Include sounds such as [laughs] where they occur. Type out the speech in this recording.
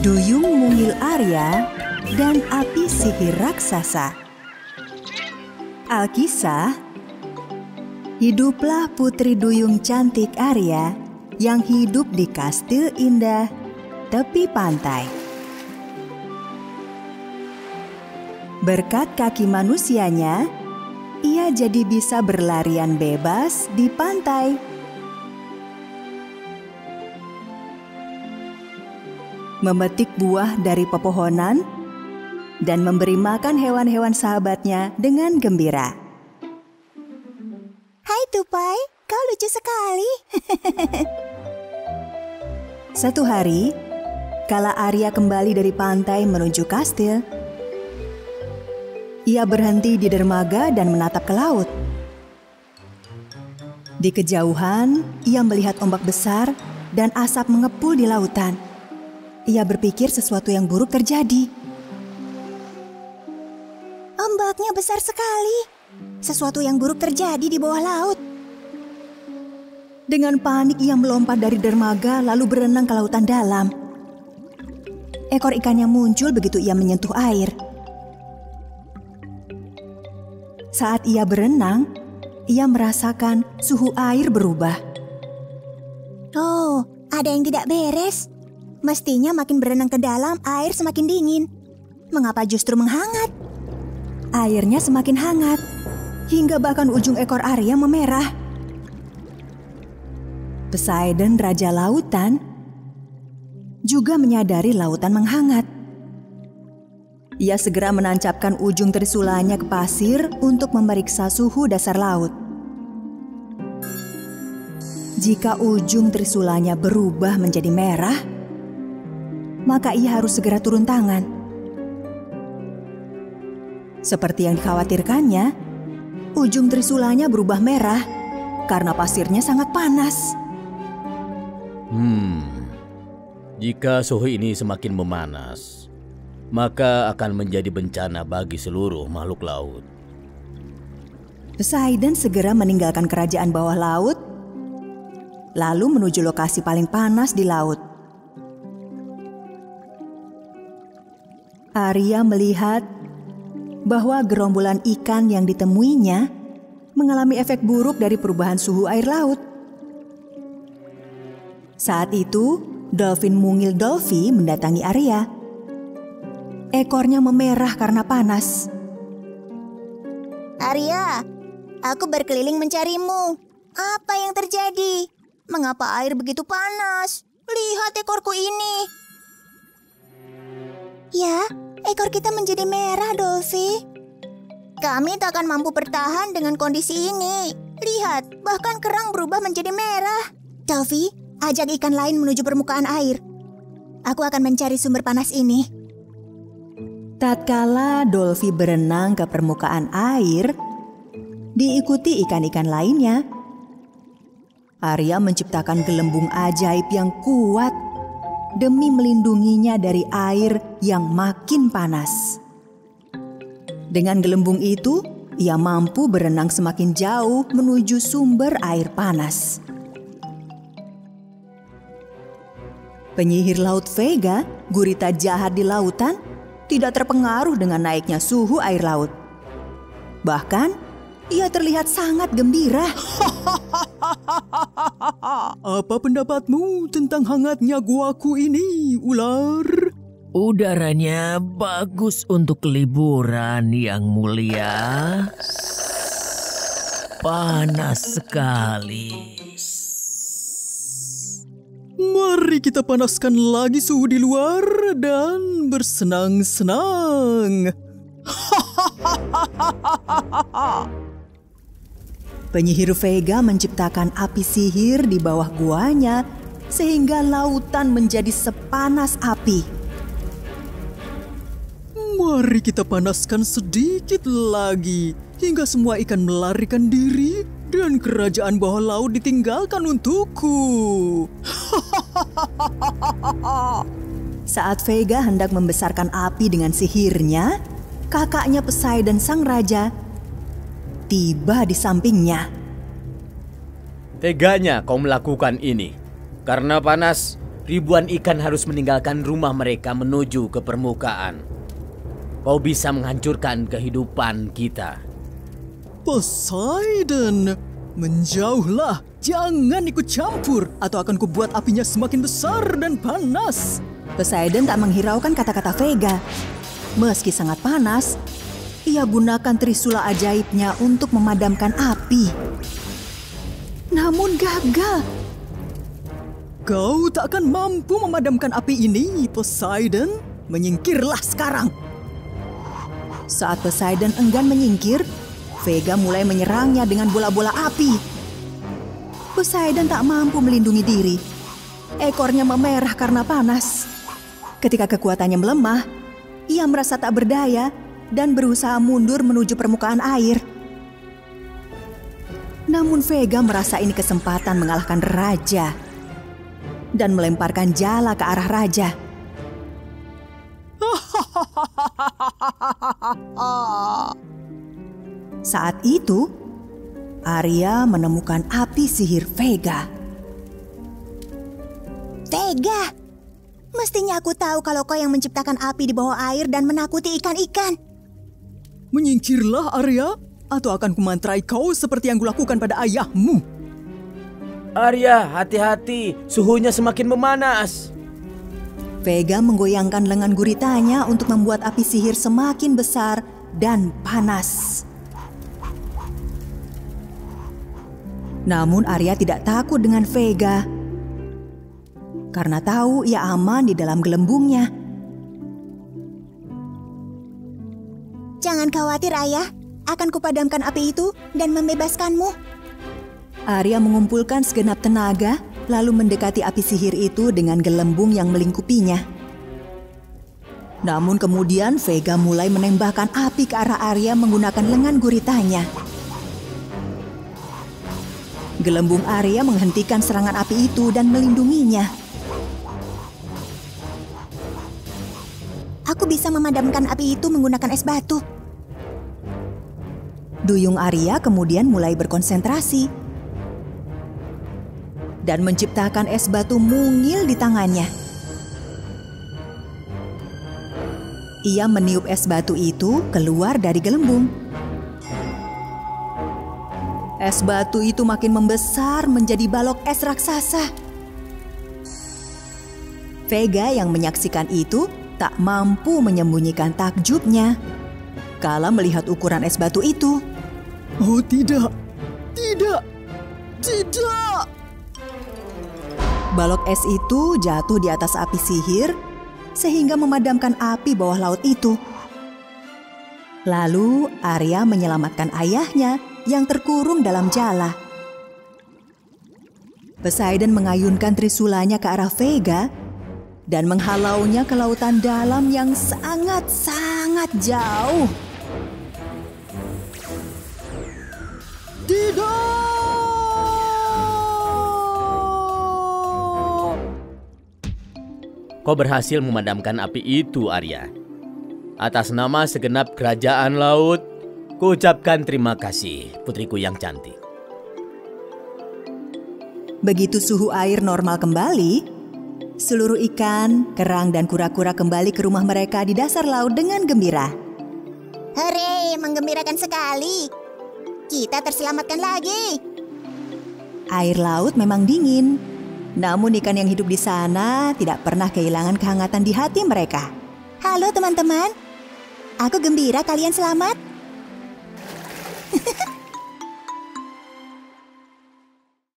Duyung Mungil Arya dan Api Sihir Raksasa. Alkisah, hiduplah putri duyung cantik Arya yang hidup di kastil indah tepi pantai. Berkat kaki manusianya, ia jadi bisa berlarian bebas di pantai. Memetik buah dari pepohonan dan memberi makan hewan-hewan sahabatnya dengan gembira. Hai Tupai, kau lucu sekali. [laughs] Satu hari, kala Arya kembali dari pantai menuju kastil, ia berhenti di dermaga dan menatap ke laut. Di kejauhan, ia melihat ombak besar dan asap mengepul di lautan. Ia berpikir sesuatu yang buruk terjadi. Ombaknya besar sekali. Sesuatu yang buruk terjadi di bawah laut. Dengan panik ia melompat dari dermaga lalu berenang ke lautan dalam. Ekor ikannya muncul begitu ia menyentuh air. Saat ia berenang, ia merasakan suhu air berubah. Oh, ada yang tidak beres. Mestinya makin berenang ke dalam, air semakin dingin. Mengapa justru menghangat? Airnya semakin hangat, hingga bahkan ujung ekor Arya memerah. Poseidon, Raja Lautan, juga menyadari lautan menghangat. Ia segera menancapkan ujung trisulanya ke pasir untuk memeriksa suhu dasar laut. Jika ujung trisulanya berubah menjadi merah, maka ia harus segera turun tangan. Seperti yang dikhawatirkannya, ujung trisulanya berubah merah karena pasirnya sangat panas. Hmm, jika suhu ini semakin memanas, maka akan menjadi bencana bagi seluruh makhluk laut. Poseidon segera meninggalkan kerajaan bawah laut, lalu menuju lokasi paling panas di laut. Arya melihat bahwa gerombolan ikan yang ditemuinya mengalami efek buruk dari perubahan suhu air laut. Saat itu, dolphin mungil Dolphy mendatangi Arya. Ekornya memerah karena panas. Arya, aku berkeliling mencarimu. Apa yang terjadi? Mengapa air begitu panas? Lihat ekorku ini. Ya, ekor kita menjadi merah, Dolphy. Kami tak akan mampu bertahan dengan kondisi ini. Lihat, bahkan kerang berubah menjadi merah. Dolphy, ajak ikan lain menuju permukaan air. Aku akan mencari sumber panas ini. Tatkala Dolphy berenang ke permukaan air, diikuti ikan-ikan lainnya, Arya menciptakan gelembung ajaib yang kuat demi melindunginya dari air yang makin panas. Dengan gelembung itu, ia mampu berenang semakin jauh menuju sumber air panas. Penyihir laut Vega, gurita jahat di lautan, tidak terpengaruh dengan naiknya suhu air laut. Bahkan, ia terlihat sangat gembira. [laughs] [laughs] Apa pendapatmu tentang hangatnya guaku ini, ular? Udaranya bagus untuk liburan yang mulia. Panas sekali. Mari kita panaskan lagi suhu di luar dan bersenang-senang. [laughs] Penyihir Vega menciptakan api sihir di bawah guanya sehingga lautan menjadi sepanas api. Mari kita panaskan sedikit lagi hingga semua ikan melarikan diri dan kerajaan bawah laut ditinggalkan untukku. [laughs] Saat Vega hendak membesarkan api dengan sihirnya, kakaknya Poseidon sang raja tiba di sampingnya. Teganya kau melakukan ini. Karena panas, ribuan ikan harus meninggalkan rumah mereka menuju ke permukaan. Kau bisa menghancurkan kehidupan kita. Poseidon, menjauhlah. Jangan ikut campur atau akan kubuat apinya semakin besar dan panas. Poseidon tak menghiraukan kata-kata Vega. Meski sangat panas, ia gunakan trisula ajaibnya untuk memadamkan api. Namun gagal. Kau tak akan mampu memadamkan api ini, Poseidon. Menyingkirlah sekarang. Saat Poseidon enggan menyingkir, Vega mulai menyerangnya dengan bola-bola api. Poseidon tak mampu melindungi diri. Ekornya memerah karena panas. Ketika kekuatannya melemah, ia merasa tak berdaya dan berusaha mundur menuju permukaan air. Namun Vega merasa ini kesempatan mengalahkan raja dan melemparkan jala ke arah raja. [laughs] Saat itu, Arya menemukan api sihir Vega. Vega, mestinya aku tahu kalau kau yang menciptakan api di bawah air dan menakuti ikan-ikan. Menyingkirlah Arya, atau akan kumantrai kau seperti yang kulakukan pada ayahmu. Arya, hati-hati, suhunya semakin memanas. Vega menggoyangkan lengan guritanya untuk membuat api sihir semakin besar dan panas. Namun Arya tidak takut dengan Vega. Karena tahu ia aman di dalam gelembungnya. Jangan khawatir ayah, akan kupadamkan api itu dan membebaskanmu. Arya mengumpulkan segenap tenaga lalu mendekati api sihir itu dengan gelembung yang melingkupinya. Namun kemudian Vega mulai menembakkan api ke arah Arya menggunakan lengan guritanya. Gelembung Arya menghentikan serangan api itu dan melindunginya. Aku bisa memadamkan api itu menggunakan es batu. Duyung Arya kemudian mulai berkonsentrasi dan menciptakan es batu mungil di tangannya. Ia meniup es batu itu keluar dari gelembung. Es batu itu makin membesar menjadi balok es raksasa. Vega yang menyaksikan itu tak mampu menyembunyikan takjubnya kala melihat ukuran es batu itu. Oh tidak, tidak, tidak. Balok es itu jatuh di atas api sihir sehingga memadamkan api bawah laut itu. Lalu Arya menyelamatkan ayahnya yang terkurung dalam jala. Poseidon mengayunkan trisulanya ke arah Vega dan menghalaunya ke lautan dalam yang sangat-sangat jauh. Tidak! Kau berhasil memadamkan api itu, Arya. Atas nama segenap kerajaan laut, kuucapkan terima kasih, putriku yang cantik. Begitu suhu air normal kembali, seluruh ikan, kerang, dan kura-kura kembali ke rumah mereka di dasar laut dengan gembira. Hore, menggembirakan sekali. Kita terselamatkan lagi. Air laut memang dingin, namun ikan yang hidup di sana tidak pernah kehilangan kehangatan di hati mereka. Halo teman-teman. Aku gembira kalian selamat. [laughs]